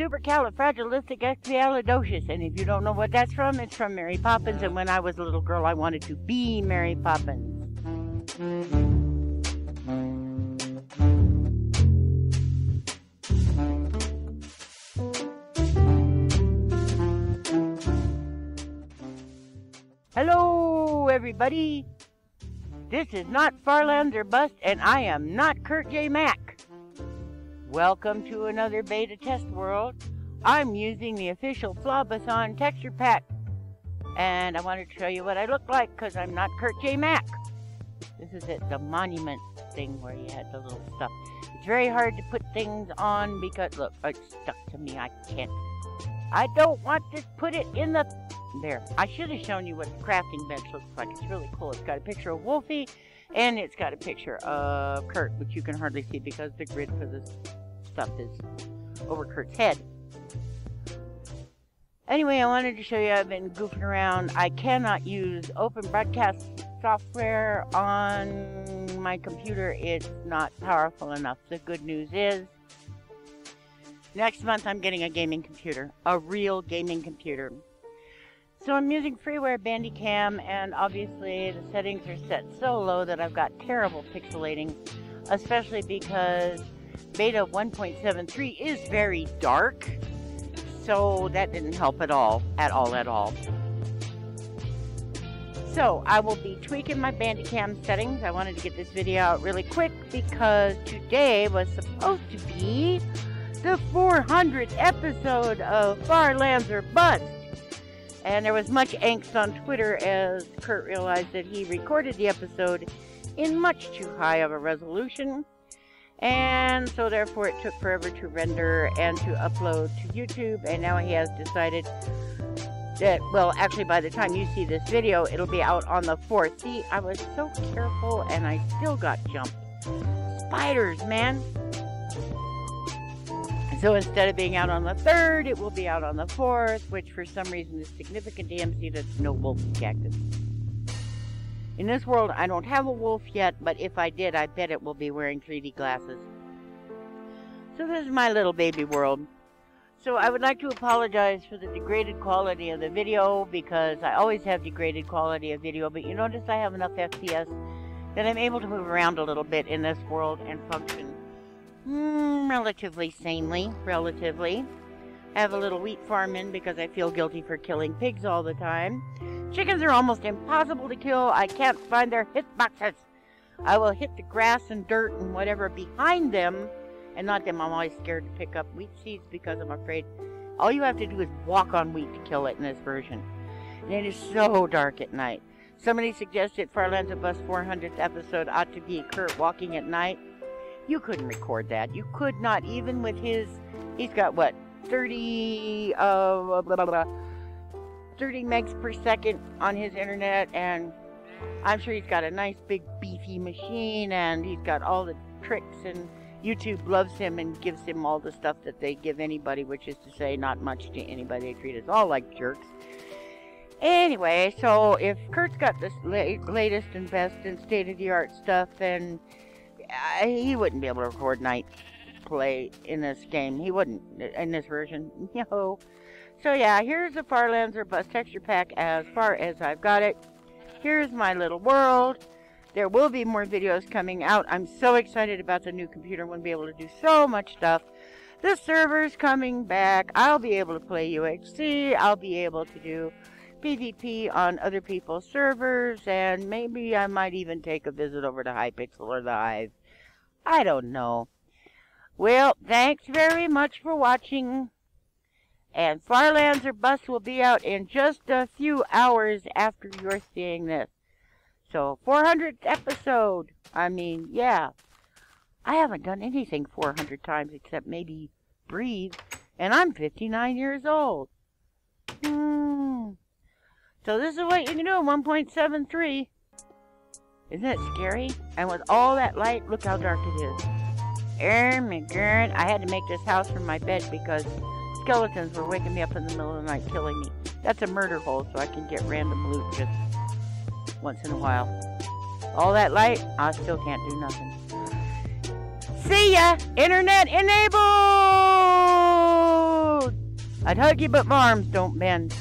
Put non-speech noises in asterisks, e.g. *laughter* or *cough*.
supercalifragilisticexpialidocious. And if you don't know what that's from, it's from Mary Poppins. And when I was a little girl, I wanted to be Mary Poppins. Hello, everybody. This is not Farlands or Bust, and I am not Kurt J. Mac. Welcome to another beta test world. I'm using the official Flobathon texture pack, and I wanted to show you what I look like because I'm not Kurt J. Mac. This is it, the monument thing where you had the little stuff. It's very hard to put things on because, look, it's stuck to me. I can't. I don't want to put it in the there. I should have shown you what the crafting bench looks like. It's really cool. It's got a picture of Wolfie, and it's got a picture of Kurt, which you can hardly see because the grid for this stuff is over Kurt's head. Anyway, I wanted to show you I've been goofing around. I cannot use open broadcast software on my computer. It's not powerful enough. The good news is next month I'm getting a gaming computer, a real gaming computer. So I'm using freeware Bandicam and obviously the settings are set so low that I've got terrible pixelating, especially because beta 1.73 is very dark. So that didn't help at all, at all, at all. So I will be tweaking my Bandicam settings. I wanted to get this video out really quick because today was supposed to be the 400th episode of Farlands or Bust. And there was much angst on Twitter as Kurt realized that he recorded the episode in much too high of a resolution. And so therefore it took forever to render and to upload to YouTube. And now he has decided that, well, actually by the time you see this video, it'll be out on the 4th. See, I was so careful and I still got jumped. Spiders, man. So instead of being out on the 3rd, it will be out on the 4th, which for some reason is significant to MC that's no wolf cactus. In this world, I don't have a wolf yet, but if I did, I bet it will be wearing 3D glasses. So this is my little baby world. So I would like to apologize for the degraded quality of the video, because I always have degraded quality of video, but you notice I have enough FPS that I'm able to move around a little bit in this world and function Mm, relatively sanely, relatively. I have a little wheat farm in because I feel guilty for killing pigs all the time. Chickens are almost impossible to kill. I can't find their hitboxes. I will hit the grass and dirt and whatever behind them, and not them. I'm always scared to pick up wheat seeds because I'm afraid. All you have to do is walk on wheat to kill it in this version. And it is so dark at night. Somebody suggested Farlands Bust 400th episode ought to be Kurt walking at night. You couldn't record that. You could not, even with his. He's got what? 30. Uh, blah, blah, blah, 30 megs per second on his internet, and I'm sure he's got a nice big beefy machine, and he's got all the tricks, and YouTube loves him and gives him all the stuff that they give anybody, which is to say, not much to anybody. They treat us all like jerks. Anyway, so if Kurt's got the latest and best and state of the art stuff, then uh, he wouldn't be able to record night play in this game. He wouldn't in this version. *laughs* No. So yeah, here's the Farlands or Bust texture pack as far as I've got it. Here's my little world. There will be more videos coming out. I'm so excited about the new computer. I'm going to be able to do so much stuff. The server's coming back. I'll be able to play UHC. I'll be able to do PvP on other people's servers. And maybe I might even take a visit over to Hypixel or the Hive. I don't know. Well, thanks very much for watching. And Farlands Bust will be out in just a few hours after you're seeing this. So, 400th episode. I mean, yeah. I haven't done anything 400 times except maybe breathe. And I'm 59 years old. Hmm. So this is what you can do in 1.73. Isn't it scary? And with all that light, look how dark it is. Oh my I had to make this house from my bed because skeletons were waking me up in the middle of the night killing me. That's a murder hole so I can get random loot just once in a while. All that light, I still can't do nothing. See ya! Internet enabled! I'd hug you, but my arms don't bend.